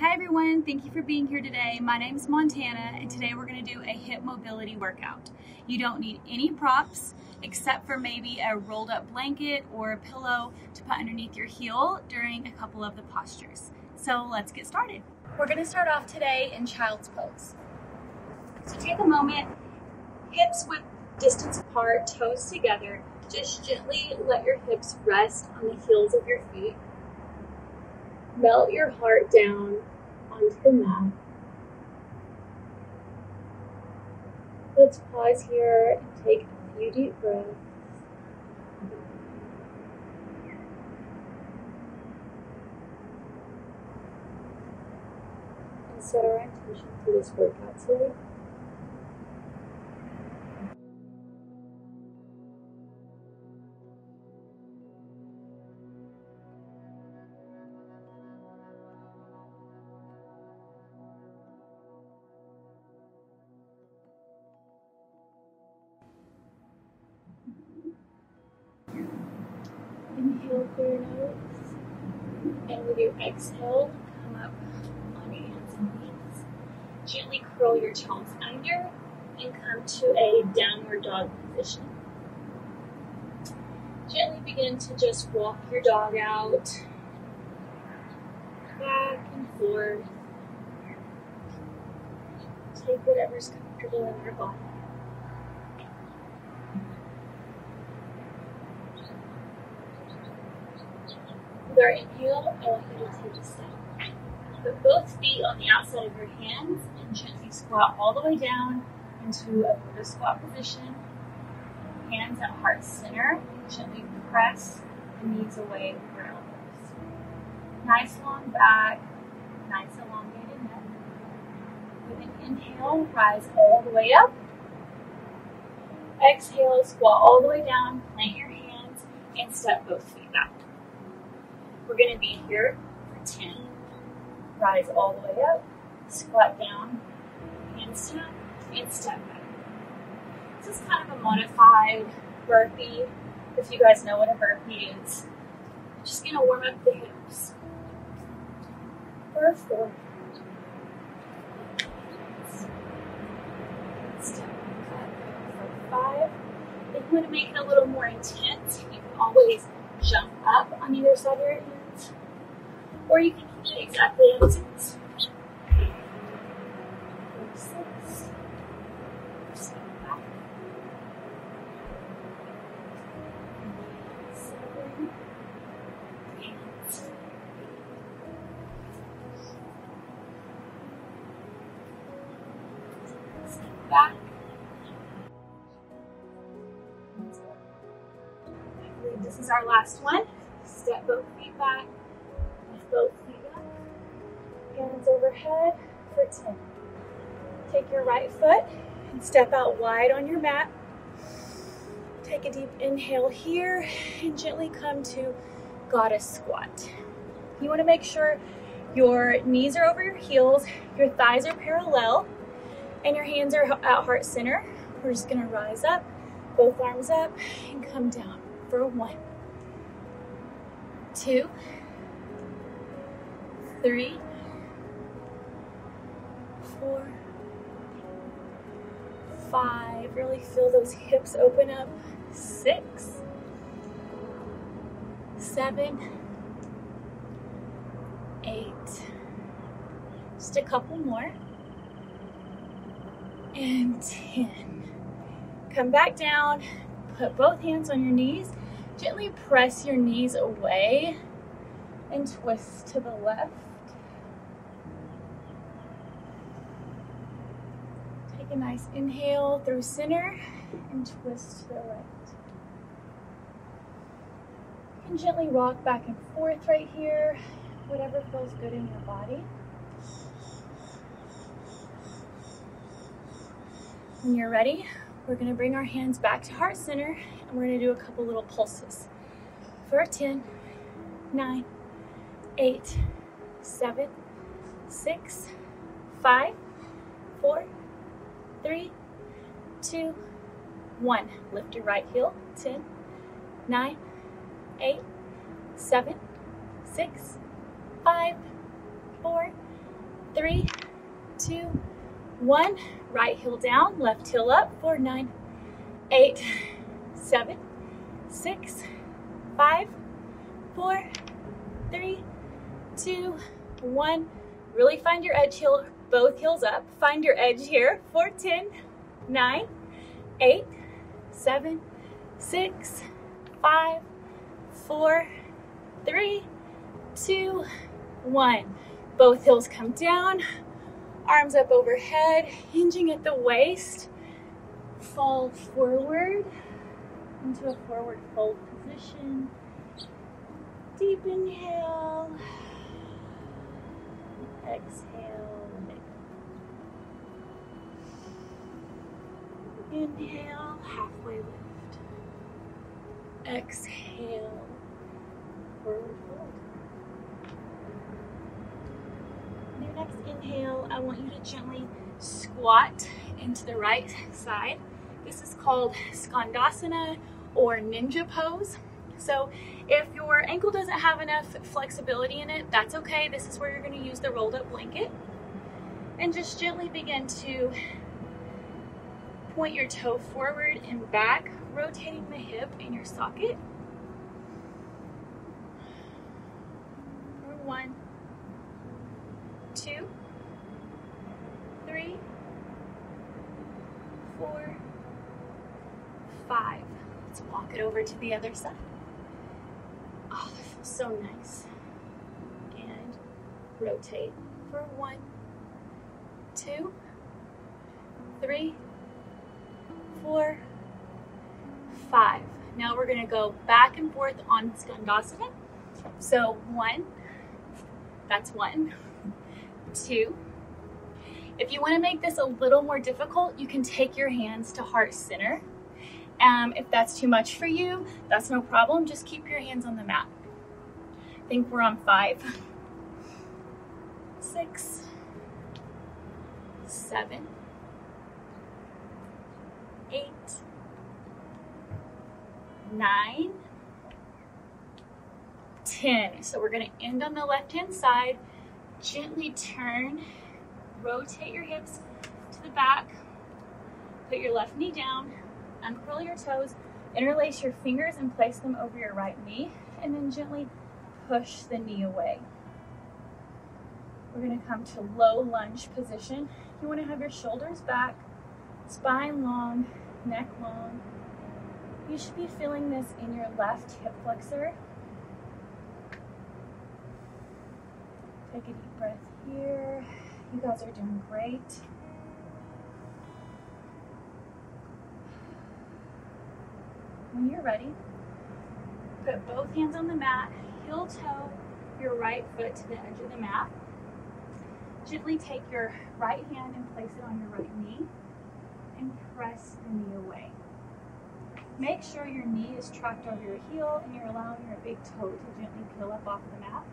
Hi everyone, thank you for being here today. My name is Montana and today we're going to do a hip mobility workout. You don't need any props except for maybe a rolled up blanket or a pillow to put underneath your heel during a couple of the postures. So let's get started. We're going to start off today in child's pose. So take a moment, hips width distance apart, toes together. Just gently let your hips rest on the heels of your feet. Melt your heart down onto the mat. Let's pause here and take a few deep breaths. And set our intention for this workout today. Come up on your hands and knees. Gently curl your toes under and come to a downward dog position. Gently begin to just walk your dog out, back and forth. Take whatever's comfortable in your body. I want you to take a step. Put both feet on the outside of your hands and gently squat all the way down into a Buddha squat position. Hands at heart center. Gently press the knees away with your elbows. Nice long back, nice elongated neck. With an inhale, rise all the way up. Exhale, squat all the way down, plant your hands, and step both feet back. We're going to be here for 10. Rise all the way up, squat down, hands down, and step back. This is kind of a modified burpee. If you guys know what a burpee is, I'm just going to warm up the hips. For four. Five. If you want to make it a little more intense, you can always jump up on either side of your or you can keep it exactly as it is. This is our last one. Step both feet back, both feet up, hands overhead for 10. Take your right foot and step out wide on your mat. Take a deep inhale here and gently come to goddess squat. You want to make sure your knees are over your heels, your thighs are parallel, and your hands are at heart center. We're just going to rise up, both arms up, and come down for one, two, three, four, five. Really feel those hips open up. Six, seven, eight. Just a couple more. And 10. Come back down, put both hands on your knees, gently press your knees away and twist to the left. Take a nice inhale through center and twist to the right. You can gently rock back and forth right here, whatever feels good in your body. When you're ready, we're gonna bring our hands back to heart center and we're gonna do a couple little pulses. For 10, 9, 8, 7, 6, 5, 4, 3, 2, 1. Lift your right heel. 10, 9, 8, 7, 6, 5, 4, three, two, one. Right heel down, left heel up, four, nine, eight, seven, six, five, four, three, two, one. Really find your edge heel, both heels up. Find your edge here, four, ten, nine, eight, seven, six, five, four, three, two, one. Both heels come down, arms up overhead, hinging at the waist. Fall forward into a forward fold position. Deep inhale. Exhale. Inhale, halfway lift. Exhale, forward fold. Your next inhale, I want you to gently squat into the right side. This is called Skandasana or Ninja Pose. So if your ankle doesn't have enough flexibility in it, that's okay. This is where you're gonna use the rolled up blanket. And just gently begin to point your toe forward and back, rotating the hip in your socket. One, two, three, four, five. Let's walk it over to the other side. Oh, that feels so nice. And rotate for one, two, three, four, five. Now we're gonna go back and forth on Skandasana. So one, that's one, two. If you wanna make this a little more difficult, you can take your hands to heart center. Um, if that's too much for you, that's no problem. Just keep your hands on the mat. I think we're on five, six, seven, eight, nine, ten. So we're gonna end on the left-hand side. Gently turn, rotate your hips to the back, put your left knee down, uncurl your toes, interlace your fingers and place them over your right knee, and then gently push the knee away. We're gonna come to low lunge position. You wanna have your shoulders back, spine long, neck long. You should be feeling this in your left hip flexor. Take a deep breath here. You guys are doing great. When you're ready, put both hands on the mat, heel toe your right foot to the edge of the mat. Gently take your right hand and place it on your right knee and press the knee away. Make sure your knee is tracked over your heel and you're allowing your big toe to gently peel up off the mat.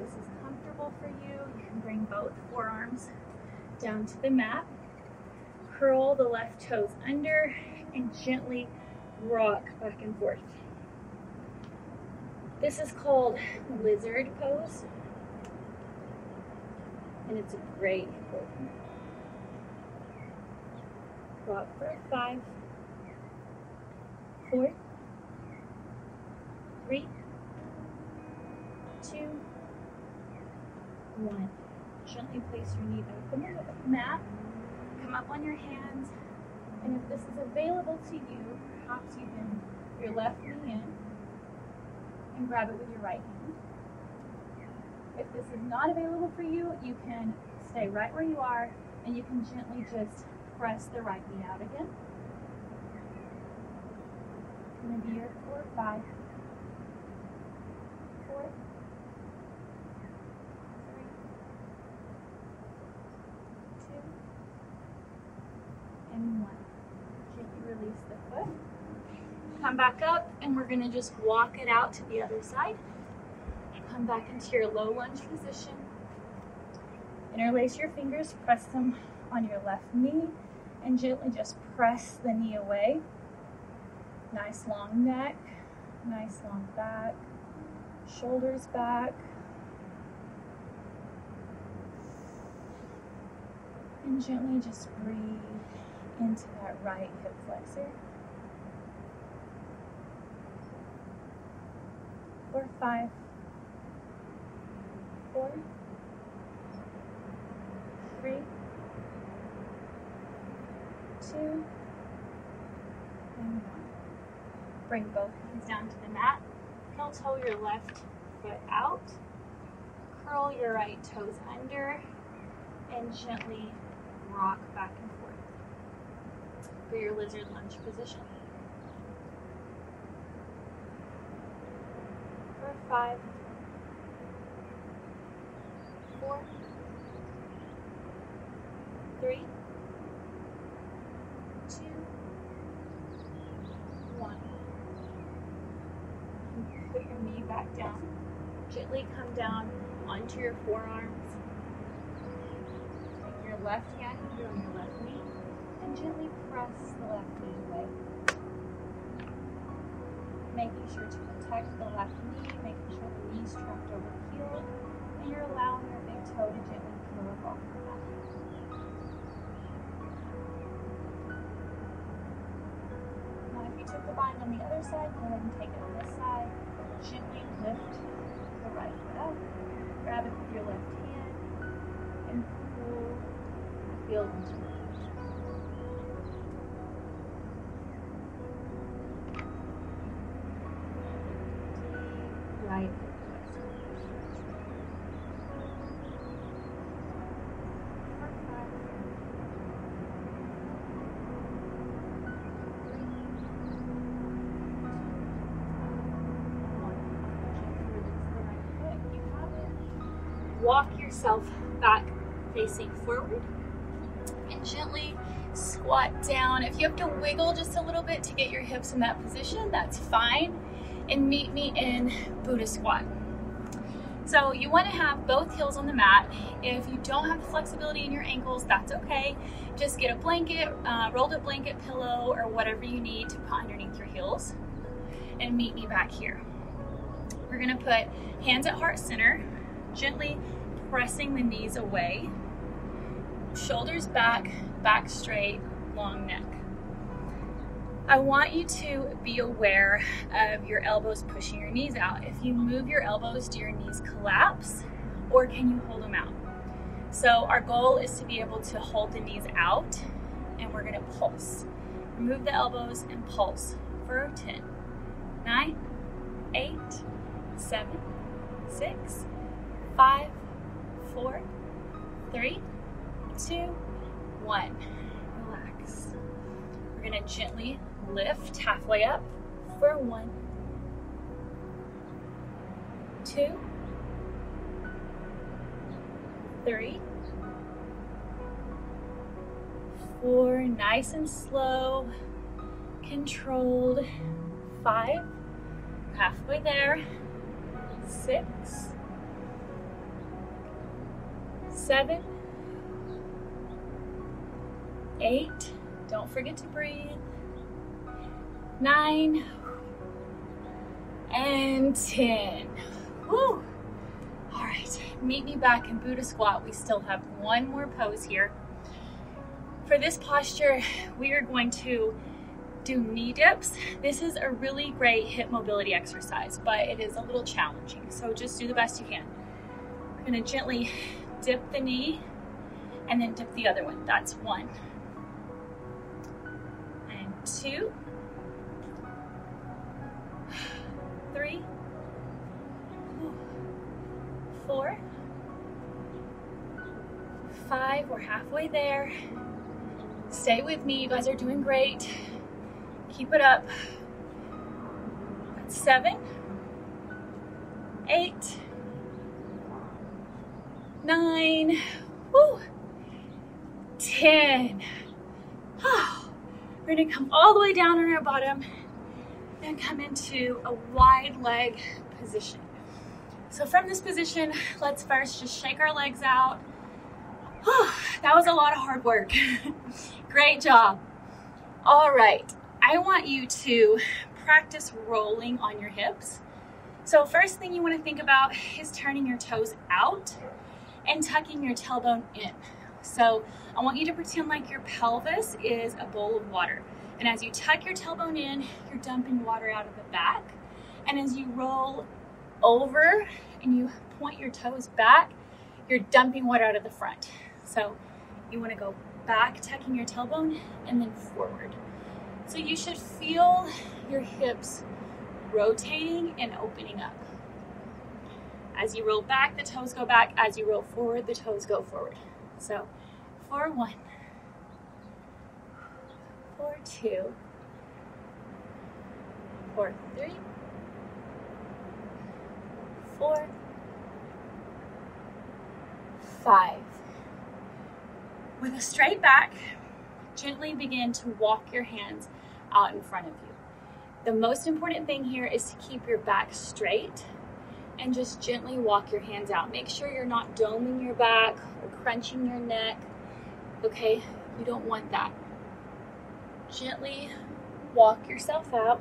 This is comfortable for you. You can bring both forearms down to the mat. Curl the left toes under and gently rock back and forth. This is called lizard pose. And it's a great pose. Rock for five, four, three, two, one. Gently place your knee back on the mat. Come up on your hands. And if this is available to you, perhaps you can your left knee in and grab it with your right hand. If this is not available for you, you can stay right where you are and you can gently just press the right knee out again. Gonna be your four, five, four, three, two, and one. Gently release the foot. Come back up and we're gonna just walk it out to the other side. Come back into your low lunge position. Interlace your fingers, press them on your left knee, and gently just press the knee away. Nice long neck. Nice long back, shoulders back. And gently just breathe into that right hip flexor. For five, four, three, two, and one. Bring both hands down to the mat. Heel toe your left foot out. Curl your right toes under and gently rock back and forth for your lizard lunge position. For five, four, three, two, one. Put your knee back down. Gently come down onto your forearms. Take your left hand on your left knee and gently press the left knee away. Making sure to protect the left knee, making sure the knee's trapped over the heel, and you're allowing your up the mat. Now if you took the bind on the other side, go ahead and take it on this side. Gently lift the right foot up. Grab it with your left hand and pull the heel into the right Walk yourself back facing forward and gently squat down. If you have to wiggle just a little bit to get your hips in that position, that's fine. And meet me in Buddha squat. So you want to have both heels on the mat. If you don't have the flexibility in your ankles, that's okay. Just get a blanket, uh, rolled up blanket, pillow, or whatever you need to put underneath your heels. And meet me back here. We're gonna put hands at heart center, gently pressing the knees away, shoulders back, back straight, long neck. I want you to be aware of your elbows pushing your knees out. If you move your elbows, do your knees collapse or can you hold them out? So our goal is to be able to hold the knees out and we're gonna pulse. Remove the elbows and pulse for 10, 9, 8, 7, 6, 5, 4, 3, 2, 1. Relax. We're gonna gently lift halfway up for one, two, three, four, nice and slow, controlled, five, halfway there, six, seven, eight, don't forget to breathe, nine, and 10. Woo. All right, meet me back in Buddha squat. We still have one more pose here. For this posture, we are going to do knee dips. This is a really great hip mobility exercise, but it is a little challenging. So just do the best you can. We're gonna gently dip the knee and then dip the other one. That's one. And two. three, four, five. We're halfway there. Stay with me. You guys are doing great. Keep it up. Seven, eight, nine, woo, ten. Oh, we're gonna come all the way down on our bottom and come into a wide leg position. So from this position, let's first just shake our legs out. that was a lot of hard work. Great job. All right, I want you to practice rolling on your hips. So first thing you want to think about is turning your toes out and tucking your tailbone in. So I want you to pretend like your pelvis is a bowl of water. And as you tuck your tailbone in, you're dumping water out of the back. And as you roll over and you point your toes back, you're dumping water out of the front. So you want to go back, tucking your tailbone, and then forward. So you should feel your hips rotating and opening up. As you roll back, the toes go back. As you roll forward, the toes go forward. So for one, for two, for three, four, five. With a straight back, gently begin to walk your hands out in front of you. The most important thing here is to keep your back straight and just gently walk your hands out. Make sure you're not doming your back or crunching your neck. Okay, you don't want that. Gently walk yourself out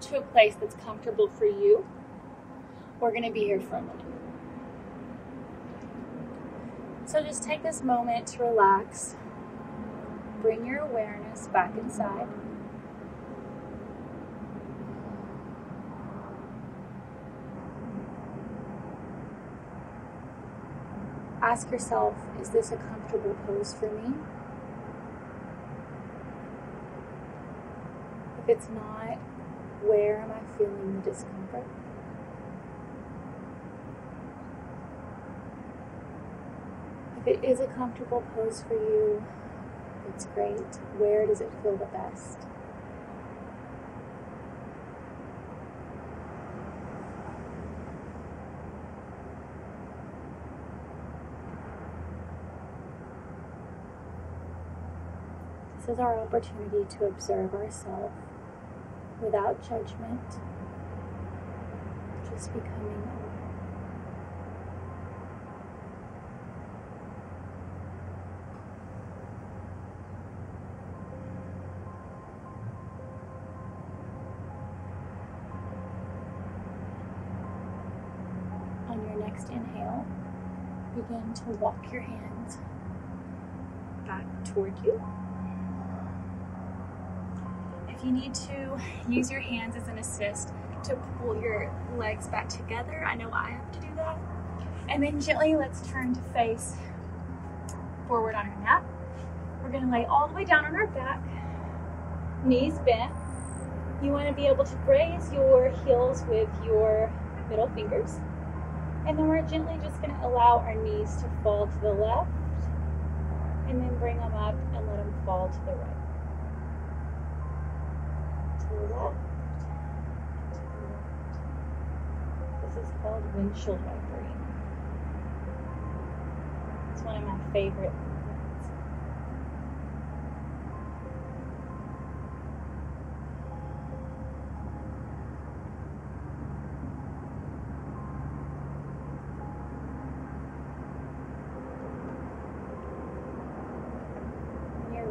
to a place that's comfortable for you. We're gonna be here for a minute. So just take this moment to relax. Bring your awareness back inside. Ask yourself, is this a comfortable pose for me? If it's not, where am I feeling the discomfort? If it is a comfortable pose for you, it's great. Where does it feel the best? This is our opportunity to observe ourselves without judgment, just becoming aware. On your next inhale, begin to walk your hands back toward you. You need to use your hands as an assist to pull your legs back together, I know I have to do that. And then gently, let's turn to face forward on our mat. We're gonna lay all the way down on our back, knees bent. You wanna be able to graze your heels with your middle fingers. And then we're gently just gonna allow our knees to fall to the left and then bring them up and let them fall to the right to the left, to the left. This is called windshield wipering. It's one of my favorite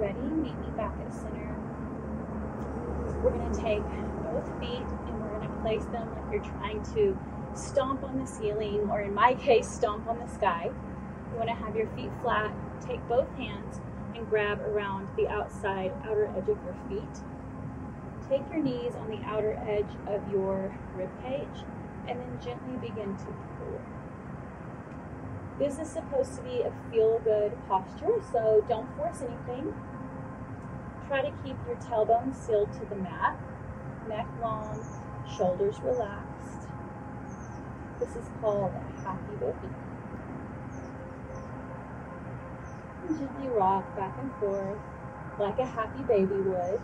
ready, meet me back at center. We're going to take both feet and we're going to place them like you're trying to stomp on the ceiling, or in my case, stomp on the sky. You want to have your feet flat, take both hands and grab around the outside outer edge of your feet. Take your knees on the outer edge of your rib cage and then gently begin to pull. This is supposed to be a feel good posture, so don't force anything. Try to keep your tailbone sealed to the mat, neck long, shoulders relaxed. This is called a happy baby. Gently rock back and forth like a happy baby would.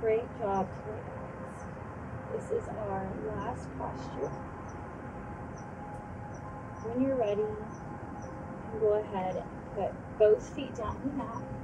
Great job today. This is our last posture. When you're ready, you go ahead and put both feet down the mat.